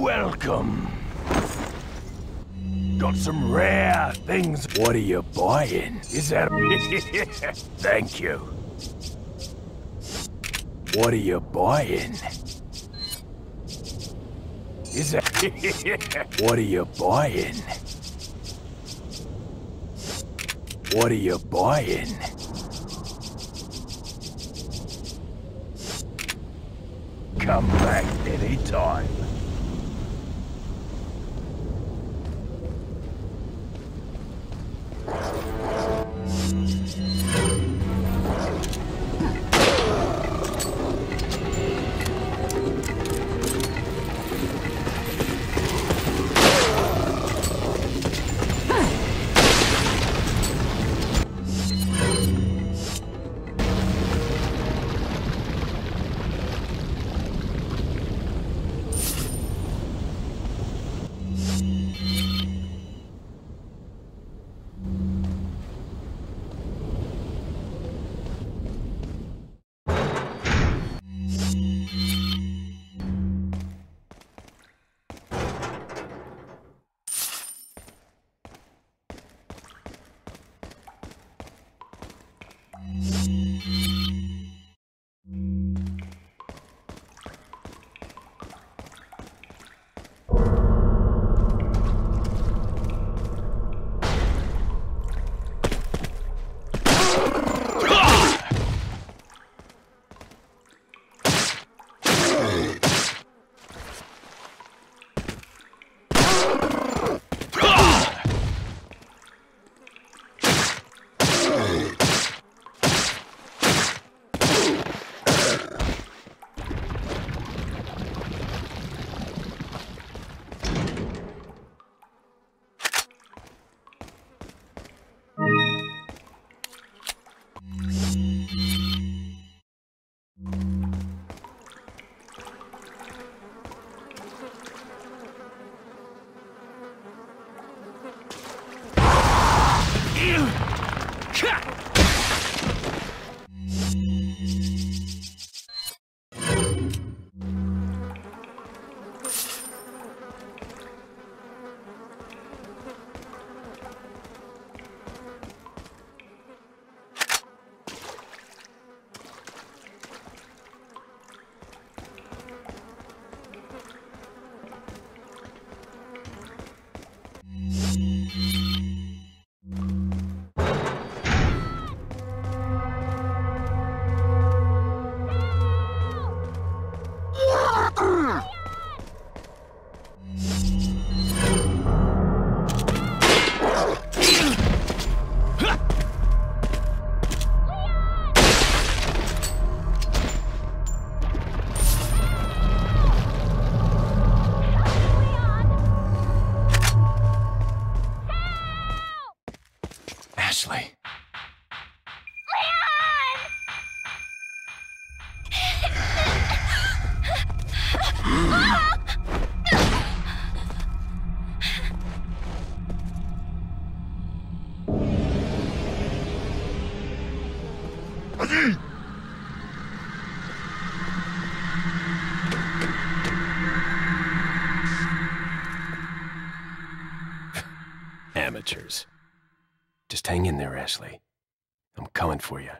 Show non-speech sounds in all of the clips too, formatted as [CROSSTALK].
Welcome. Got some rare things. What are you buying? Is that... [LAUGHS] Thank you. What are you buying? Is that... [LAUGHS] what are you buying? What are you buying? Come back anytime. Amateurs. Just hang in there, Ashley. I'm coming for you.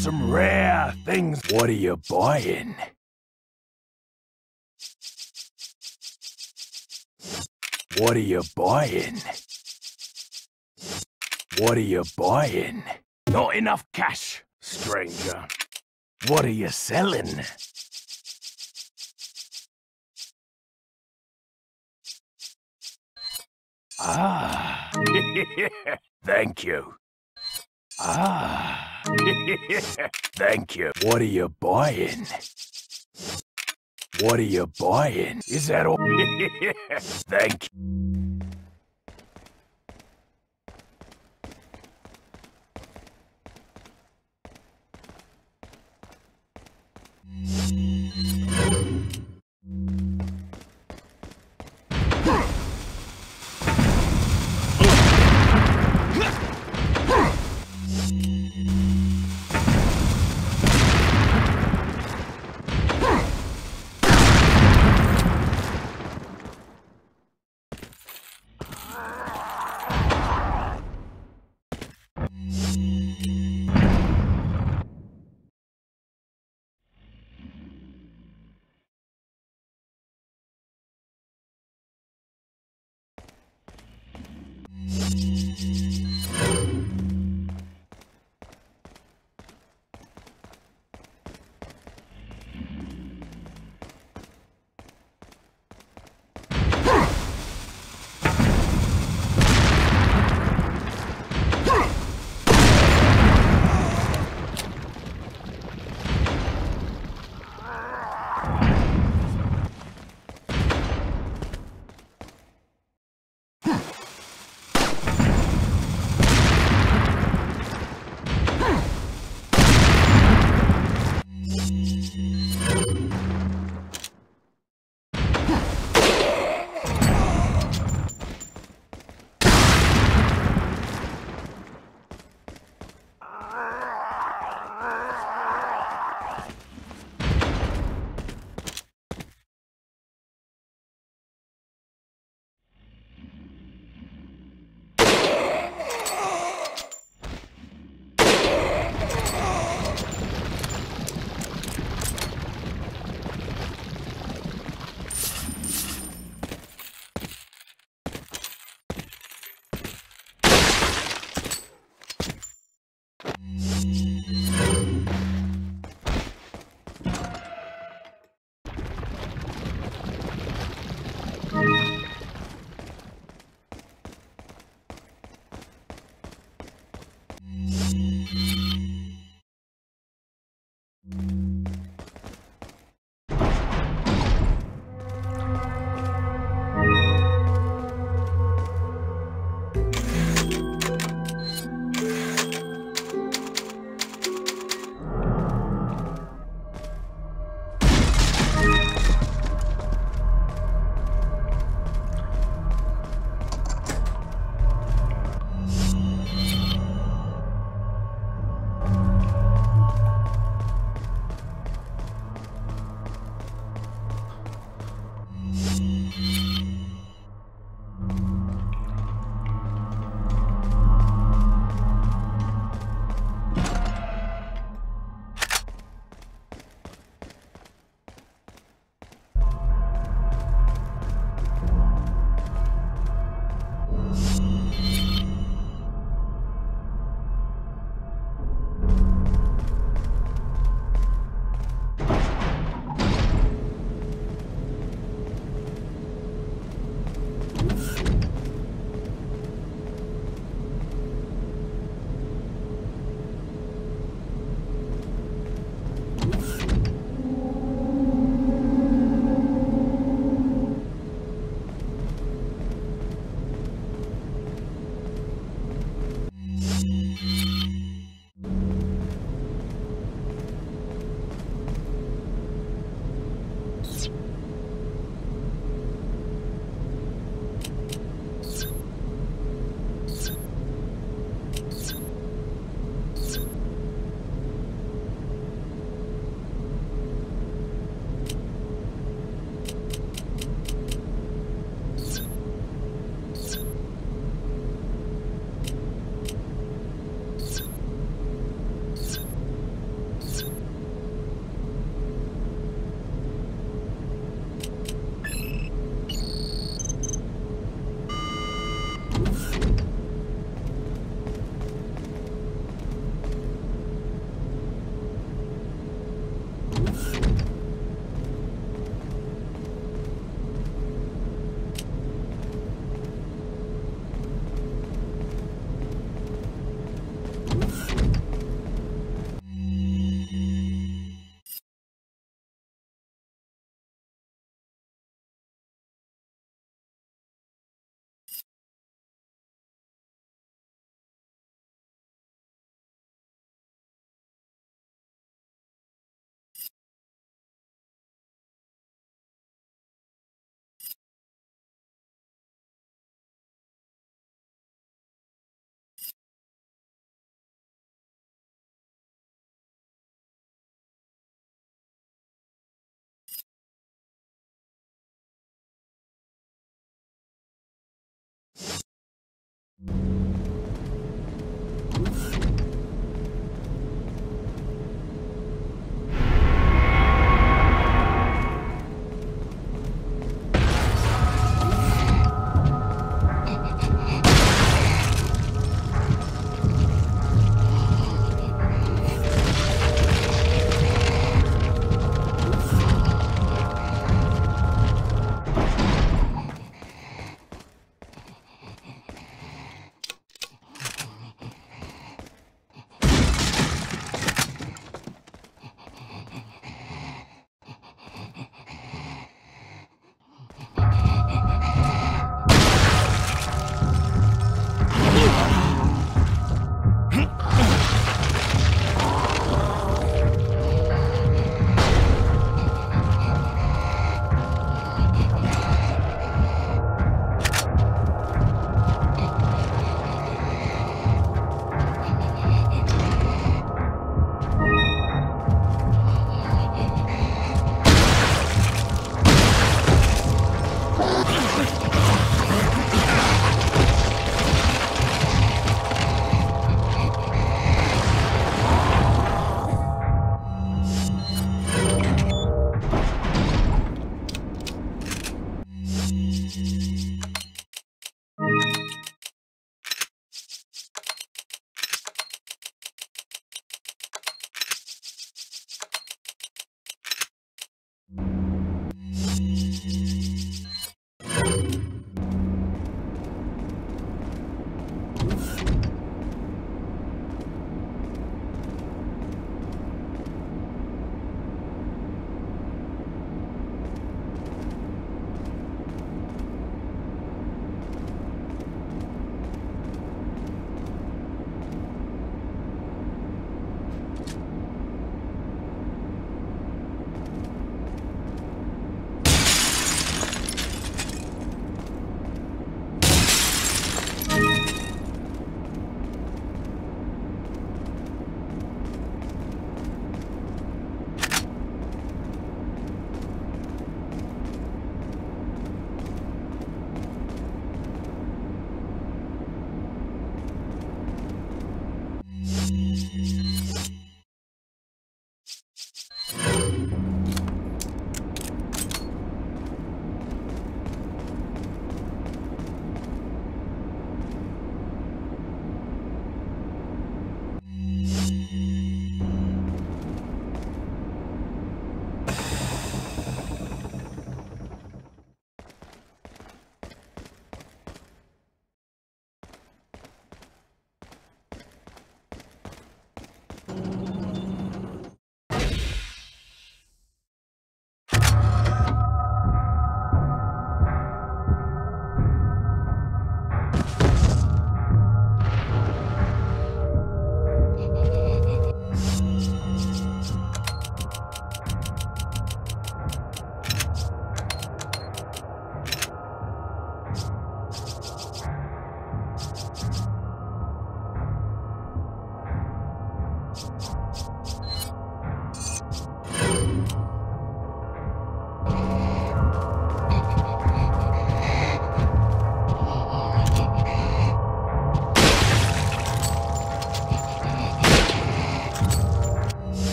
Some rare things. What are you buying? What are you buying? What are you buying? Not enough cash, stranger. What are you selling? Ah, [LAUGHS] thank you. Ah, [LAUGHS] thank you. What are you buying? What are you buying? Is that all? [LAUGHS] thank you.